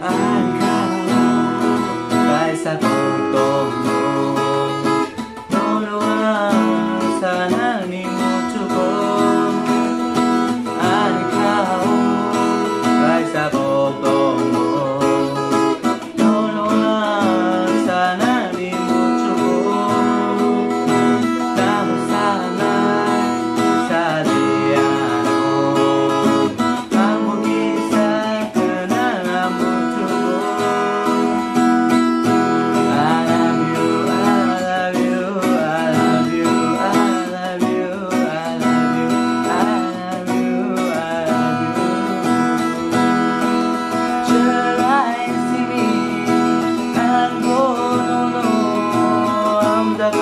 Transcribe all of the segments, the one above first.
Ang kalaysa kong tumulong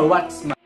for what's